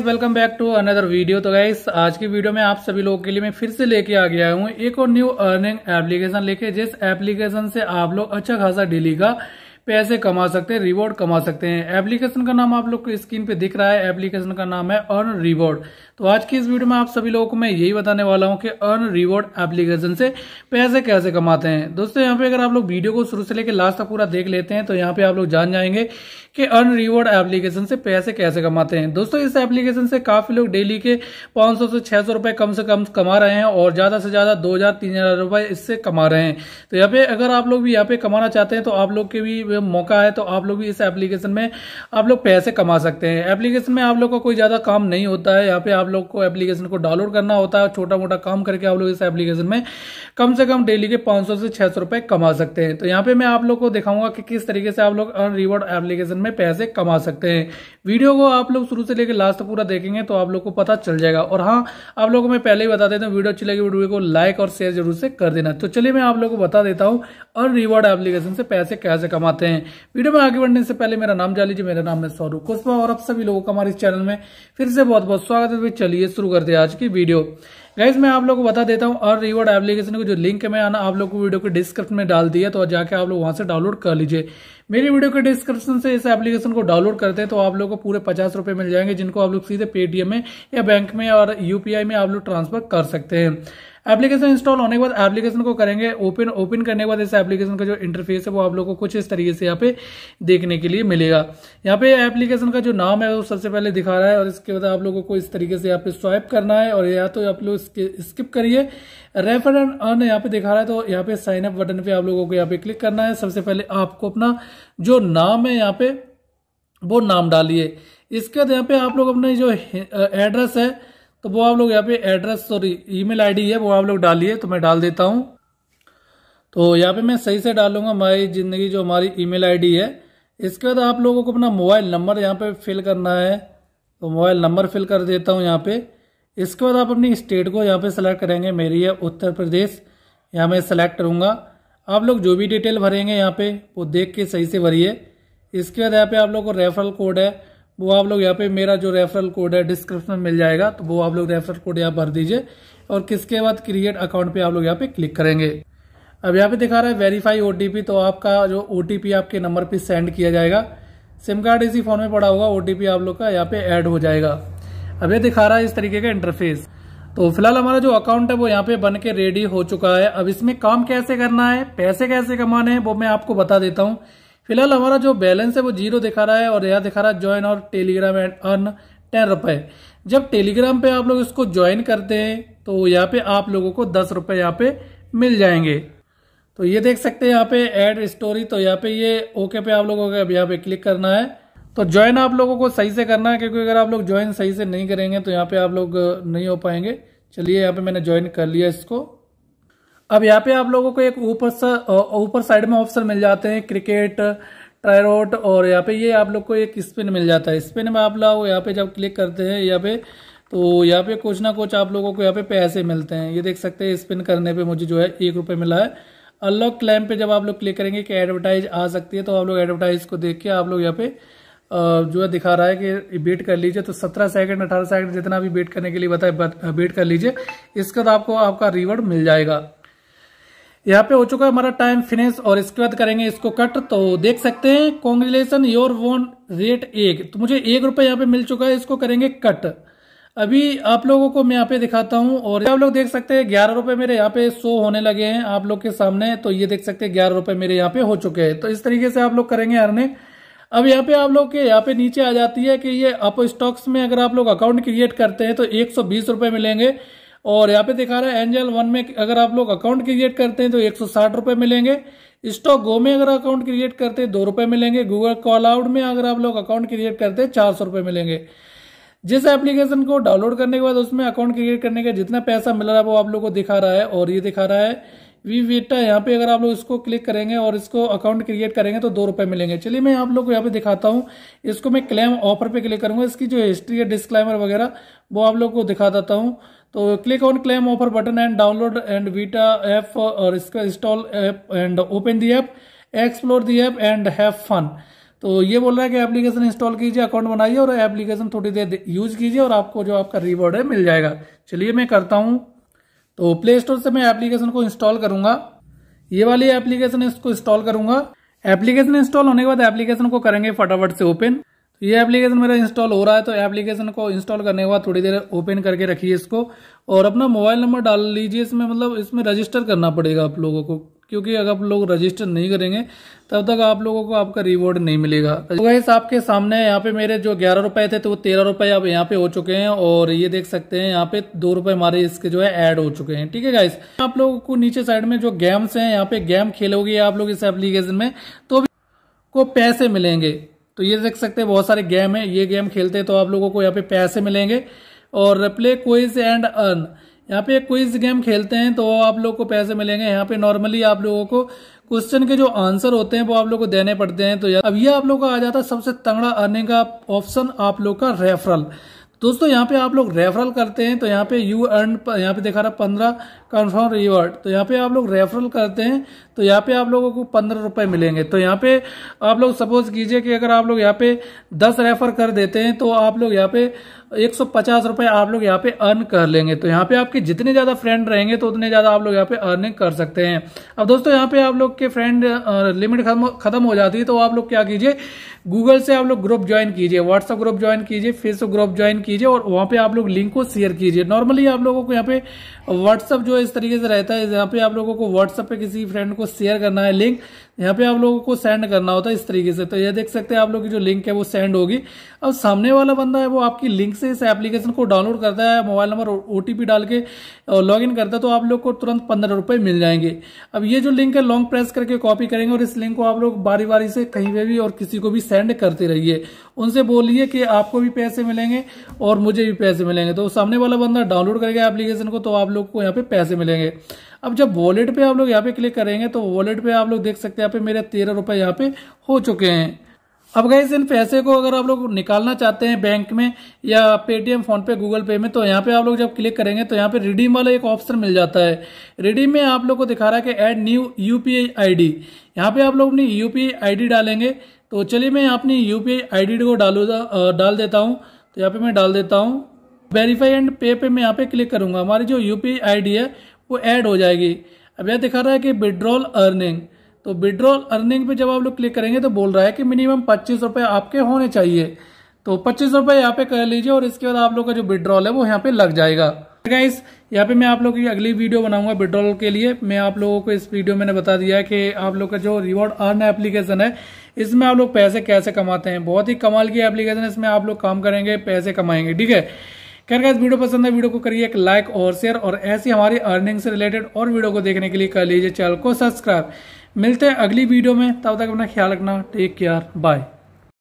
Guys welcome back to another video तो guys आज की वीडियो में आप सभी लोगों के लिए मैं फिर से लेके आ गया हूँ एक और न्यू अर्निंग एप्लीकेशन लेके, जिस एप्लीकेशन से आप लोग अच्छा खासा डेली का पैसे कमा सकते हैं रिवॉर्ड कमा सकते हैं। एप्लीकेशन का नाम आप लोग को स्क्रीन पे दिख रहा है। एप्लीकेशन का नाम है अर्न रिवॉर्ड तो आज की इस वीडियो में आप सभी लोगों को मैं यही बताने वाला हूँ कि अर्न रिवॉर्ड एप्लीकेशन से पैसे कैसे कमाते हैं। दोस्तों, यहाँ पे अगर आप लोग वीडियो को शुरू से लेकर लास्ट तक पूरा देख लेते हैं तो यहाँ पे आप लोग जान जाएँगे कि अर्न रिवॉर्ड एप्लीकेशन से पैसे कैसे कमाते हैं। दोस्तों, इस एप्लीकेशन से काफ़ी लोग डेली के 500 से 600 रुपए कम से कम कमा रहे हैं और ज़्यादा से ज़्यादा 2000 3000 रुपए इससे कमा रहे हैं। तो यहाँ पे अगर आप लोग भी यहाँ पे कमाना चाहते हैं तो आप लोग के भी मौका है तो आप लोग भी इस एप्लीकेशन में आप लोग पैसे कमा सकते हैं। एप्लीकेशन में आप लोग का कोई ज़्यादा काम नहीं होता है। यहाँ पे आप लोग को एप्लीकेशन को डाउनलोड करना होता है छोटा मोटा काम करके आप लोग इस एप्लीकेशन में कम से कम डेली के 500 से 600 रुपए कमा सकते हैं। तो यहाँ पे मैं आप लोग को दिखाऊँगा कि किस तरीके से आप लोग अर्न रिवॉर्ड एप्लीकेशन में पैसे कमा सकते हैं। वीडियो को आप लोग शुरू से लेकर लास्ट पूरा देखेंगे तो आप लोग को पता चल जाएगा। और हाँ आप लोग को मैं पहले ही बता देता हूँ, वीडियो अच्छी लगी वीडियो को लाइक और शेयर ज़रूर से कर देना। तो चलिए मैं आप लोग को बता देता हूँ अर्न रिवॉर्ड एप्लीकेशन से पैसे कैसे कमाते हैं। वीडियो में आगे बढ़ने से पहले मेरा नाम जान लीजिए मेरा नाम है सौरभ कुशवा और आप सभी लोगों का हमारे इस चैनल में फिर से बहुत बहुत स्वागत है। चलिए शुरू करते हैं आज की वीडियो। गाइज़ मैं आप लोगों को बता देता हूँ और रिवॉर्ड एप्लीकेशन को जो लिंक है मैं आना आप लोग को वीडियो के डिस्क्रिप्शन में डाल दिया तो जाके आप लोग वहाँ से डाउनलोड कर लीजिए। मेरी वीडियो के डिस्क्रिप्शन से इस एप्लीकेशन को डाउनलोड करते हैं तो आप लोग को पूरे पचास रुपए मिल जाएँगे, जिनको आप लोग सीधे पेटीएम में या बैंक में और यूपीआई में आप लोग ट्रांसफ़र कर सकते हैं। एप्लीकेशन इंस्टॉल होने के बाद एप्लीकेशन को करेंगे ओपन ओपन करने के बाद इस एप्लीकेशन का जो इंटरफेस है वो आप लोगों को कुछ इस तरीके से यहाँ पे देखने के लिए मिलेगा। यहाँ पे एप्लीकेशन का जो नाम है वो सबसे पहले दिखा रहा है और इसके बाद आप लोगों को इस तरीके से यहाँ पे स्वाइप करना है और या तो आप लोग स्किप करिए। रेफर एंड अर्न यहाँ पे दिखा रहा है तो यहाँ पे साइन अप बटन पे आप लोगों को यहाँ पे क्लिक करना है। सबसे पहले आपको अपना जो नाम है यहाँ पे वो नाम डालिए। इसके बाद यहाँ पे आप लोग अपना जो एड्रेस है तो वो आप लोग यहाँ पे एड्रेस सॉरी ईमेल आईडी है, वो आप लोग डालिए तो मैं डाल देता हूँ। तो यहाँ पे मैं सही से डालूँगा हमारी ज़िंदगी, जो हमारी ईमेल आईडी है। इसके बाद आप लोगों को अपना मोबाइल नंबर यहाँ पे फिल करना है। तो मोबाइल नंबर फिल कर देता हूँ यहाँ पे। इसके बाद आप अपनी स्टेट को यहाँ पे सेलेक्ट करेंगे। मेरी है उत्तर प्रदेश। यहाँ मैं सेलेक्ट करूँगा। आप लोग जो भी डिटेल भरेंगे यहाँ पे, वो देख के सही से भरिए। इसके बाद यहाँ पे आप लोग को रेफरल कोड है। वो आप लोग यहाँ पे मेरा जो रेफरल कोड है डिस्क्रिप्शन में मिल जाएगा तो वो आप लोग रेफरल कोड यहाँ भर दीजिए और किसके बाद क्रिएट अकाउंट पे आप लोग यहाँ पे क्लिक करेंगे। अब यहाँ पे दिखा रहा है वेरीफाई ओटीपी तो आपका जो ओटीपी आपके नंबर पे सेंड किया जाएगा। सिम कार्ड इसी फ़ोन में पड़ा होगा ओटीपी आप लोग का यहाँ पे ऐड हो जाएगा। अब ये दिखा रहा है इस तरीके का इंटरफेस तो फ़िलहाल हमारा जो अकाउंट है वो यहाँ पे बन के रेडी हो चुका है। अब इसमें काम कैसे करना है, पैसे कैसे कमाने हैं, वो मैं आपको बता देता हूँ। फ़िलहाल हमारा जो बैलेंस है वो ज़ीरो दिखा रहा है और यहाँ दिखा रहा है ज्वाइन और टेलीग्राम एंड अर्न टेन रुपए। जब टेलीग्राम पे आप लोग इसको ज्वाइन करते हैं तो यहाँ पे आप लोगों को दस रुपए यहाँ पे मिल जाएँगे। तो ये देख सकते हैं यहाँ पे एड स्टोरी तो यहाँ पे ये ओके पे आप लोगों को अब यहाँ पे क्लिक करना है। तो ज्वाइन आप लोगों को सही से करना है, क्योंकि अगर आप लोग ज्वाइन सही से नहीं करेंगे तो यहाँ पे आप लोग नहीं हो पाएँगे। चलिए यहाँ पे मैंने ज्वाइन कर लिया इसको। अब यहाँ पे आप लोगों को एक ऊपर ऊपर साइड में ऑप्शन मिल जाते हैं, क्रिकेट, ट्रायरोट, और यहाँ पे ये आप लोग को एक स्पिन मिल जाता है। स्पिन में आप लोग यहाँ पे जब क्लिक करते हैं, यहाँ पे तो यहाँ पे कुछ ना कुछ आप लोगों को यहाँ पे पैसे मिलते हैं। ये देख सकते हैं, स्पिन करने पे मुझे जो है एक रुपये मिला है। अनलॉक क्लैम पे जब आप लोग क्लिक करेंगे कि एडवर्टाइज आ सकती है तो आप लोग एडवर्टाइज को देख के आप लोग यहाँ पे जो है दिखा रहा है कि वेट कर लीजिए। तो सत्रह सेकंड, अठारह सेकंड जितना भी वेट करने के लिए बताए वेट कर लीजिए। इसके बाद आपको, आपका रिवॉर्ड मिल जाएगा। यहाँ पे हो चुका है हमारा टाइम फिनिश और इसके बाद करेंगे इसको कट तो देख सकते हैं कॉन्ग्रेचुलेसन योर वोन रेट एक। तो मुझे एक रुपए यहाँ पे मिल चुका है, इसको करेंगे कट अभी आप लोगों को मैं यहाँ पे दिखाता हूँ और आप लोग देख सकते हैं, ग्यारह रुपए मेरे यहाँ पे शो होने लगे हैं आप लोग के सामने। तो ये देख सकते हैं, ग्यारह रुपए मेरे यहाँ पे हो चुके हैं। तो इस तरीके से आप लोग करेंगे अर्निंग अब यहाँ पे आप लोग के यहाँ पे नीचे आ जाती है कि ये अप स्टॉक्स में अगर आप लोग अकाउंट क्रिएट करते हैं तो एक सौ मिलेंगे। और यहाँ पे दिखा रहा है एंजल वन में अगर आप लोग अकाउंट क्रिएट करते हैं तो एक सौ मिलेंगे। स्टॉक गो में अगर अकाउंट क्रिएट करते हैं, दो रुपए मिलेंगे। गूगल कॉल आउट में अगर आप लोग अकाउंट क्रिएट करते हैं, चार सौ रुपए मिलेंगे। जिस एप्लीकेशन को डाउनलोड करने के बाद उसमें अकाउंट क्रिएट करने का जितना पैसा मिल रहा है वो आप लोग को दिखा रहा है और ये दिखा रहा है वी वीटा यहाँ पे अगर आप लोग इसको क्लिक करेंगे और इसको अकाउंट क्रिएट करेंगे तो दो रुपए मिलेंगे। चलिए मैं आप लोग को यहाँ पे दिखाता हूँ। इसको मैं क्लेम ऑफ़र पे क्लिक करूँगा। इसकी जो हिस्ट्री है डिस्क्लाइमर वगैरह, वो आप लोग को दिखा देता हूँ। तो click on claim offer button and download and Vita app और इसका install app and open the app explore the app and have fun तो ये बोल रहा है कि एप्लीकेशन इंस्टॉल कीजिए अकाउंट बनाइए और एप्लीकेशन थोड़ी देर यूज़ कीजिए और आपको जो आपका रिवॉर्ड है मिल जाएगा। चलिए मैं करता हूँ। तो प्ले स्टोर से मैं एप्लीकेशन को इंस्टॉल करूँगा। ये वाली एप्लीकेशन इसको इंस्टॉल करूँगा। एप्लीकेशन इंस्टॉल होने के बाद एप्लीकेशन को करेंगे फटाफट से ओपन तो ये एप्लीकेशन मेरा इंस्टॉल हो रहा है तो एप्लीकेशन को इंस्टॉल करने के बाद थोड़ी देर ओपन करके रखिए इसको। और अपना मोबाइल नंबर डाल लीजिए, इसमें मतलब इसमें रजिस्टर करना पड़ेगा आप लोगों को। क्योंकि अगर आप लोग रजिस्टर नहीं करेंगे, तब तक आप लोगों को आपका रिवॉर्ड नहीं मिलेगा। तो गैस आपके सामने यहाँ पे मेरे जो ग्यारह रुपए थे तो वो तेरह रुपए अब यहाँ पे हो चुके हैं, और ये देख सकते हैं, यहाँ पे दो रुपए हमारे इसके जो है ऐड हो चुके हैं। ठीक है गाइस आप लोगों को नीचे साइड में जो गेम्स हैं, यहाँ पे गेम खेलोगे आप लोग इस एप्लीकेशन में तो को पैसे मिलेंगे। तो ये देख सकते हैं, बहुत सारे गेम है, ये गेम खेलते हैं तो आप लोगों को यहाँ पे पैसे मिलेंगे। और प्ले क्विज एंड अर्न यहाँ पे क्विज गेम खेलते हैं तो आप लोग को पैसे मिलेंगे यहाँ पे नॉर्मली आप लोगों को क्वेश्चन के जो आंसर होते हैं वो आप लोग को देने पड़ते हैं तो यार अब ये आप लोग का आ जाता है सबसे तंगड़ा अर्निंग का ऑप्शन आप लोग का रेफरल दोस्तों यहाँ पे आप लोग रेफरल करते हैं तो यहाँ पे यू अर्न यहाँ पे दिखा रहा पंद्रह कन्फर्म रिवॉर्ड तो यहाँ पे आप लोग रेफरल करते हैं तो यहाँ पे आप लोगों को पंद्रह रुपए मिलेंगे तो यहाँ पे आप लोग सपोज़ कीजिए कि अगर आप लोग यहाँ पे दस रेफर कर देते हैं तो आप लोग यहाँ पे एक सौ पचास आप लोग यहाँ पे अर्न कर लेंगे। तो यहाँ पे आपके जितने ज़्यादा फ्रेंड रहेंगे तो उतने ज़्यादा आप लोग यहाँ पे अर्निंग कर सकते हैं। अब दोस्तों, यहाँ पे आप लोग के फ्रेंड लिमिट खत्म हो जाती है तो आप लोग क्या कीजिए गूगल से आप लोग ग्रुप ज्वाइन कीजिए व्हाट्सअप ग्रुप ज्वाइन कीजिए फेसबुक ग्रुप ज्वाइन कीजिए और वहाँ पे आप लोग लिंक को शेयर कीजिए। नॉर्मली आप लोगों को यहाँ पे व्हाट्सअप जो इस तरीके से रहता है, यहाँ पे आप लोगों को व्हाट्सअप पे किसी फ्रेंड को शेयर करना है लिंक यहाँ पे आप लोगों को सेंड करना होता है इस तरीके से। तो ये देख सकते हैं आप लोग की जो लिंक है वो सेंड होगी। अब सामने वाला बंदा है, वो आपकी लिंक से इस एप्लीकेशन को डाउनलोड करता है मोबाइल नंबर ओटीपी डाल के लॉग इन करता है तो आप लोग को तुरंत पंद्रह रुपए मिल जाएँगे। अब ये जो लिंक है लॉन्ग प्रेस करके कॉपी करेंगे, और इस लिंक को आप लोग बारी बारी से कहीं पे भी और किसी को भी सेंड करते रहिए। उनसे बोलिए कि आपको भी पैसे मिलेंगे, और मुझे भी पैसे मिलेंगे। तो सामने वाला बंदा डाउनलोड करेगा एप्लीकेशन को तो आप लोग को यहाँ पे पैसे मिलेंगे। अब जब वॉलेट पे आप लोग यहाँ पे क्लिक करेंगे तो वॉलेट पे आप लोग देख सकते हैं, यहाँ पे मेरे तेरह रुपए यहाँ पे हो चुके हैं। अब गए इन पैसे को अगर आप लोग निकालना चाहते हैं बैंक में या पेटीएम फ़ोन पे गूगल पे में तो यहाँ पे आप लोग जब क्लिक करेंगे तो यहाँ पे रिडीम वाला एक ऑप्शन मिल जाता है। रिडीम में आप लोग को दिखा रहा है कि एड न्यू यूपीआई आईडी यहाँ पे आप लोग अपनी यूपीआई आईडी डालेंगे। तो चलिए मैं अपनी यूपीआई आईडी को डालू डाल देता हूँ। तो यहाँ पे मैं डाल देता हूँ। वेरीफाई एंड पे पे मैं यहाँ पे क्लिक करूँगा। हमारी जो यूपीआई आईडी है, वो ऐड हो जाएगी। अब यह दिखा रहा है कि विड्रॉल अर्निंग तो विड्रॉल अर्निंग पे जब आप लोग क्लिक करेंगे तो बोल रहा है कि मिनिमम पच्चीस रुपए आपके होने चाहिए। तो पच्चीस रुपए यहाँ पे कर लीजिए और इसके बाद आप लोग का जो विड्रॉल है वो यहाँ पे लग जाएगा। गाइस यहाँ पे मैं आप लोगों की अगली वीडियो बनाऊँगा विड्रॉल के लिए। मैं आप लोगों को इस वीडियो में बता दिया कि आप लोग का जो रिवॉर्ड अर्न एप्लीकेशन है, इसमें आप लोग पैसे कैसे कमाते हैं? बहुत ही कमाल की एप्लीकेशन है, इसमें आप लोग काम करेंगे, पैसे कमाएँगे, ठीक है? खैर गाइस वीडियो पसंद है वीडियो को करिए एक लाइक और शेयर और ऐसी हमारी अर्निंग से रिलेटेड और वीडियो को देखने के लिए कर लीजिए चैनल को सब्सक्राइब मिलते हैं अगली वीडियो में तब तक अपना ख्याल रखना टेक केयर बाय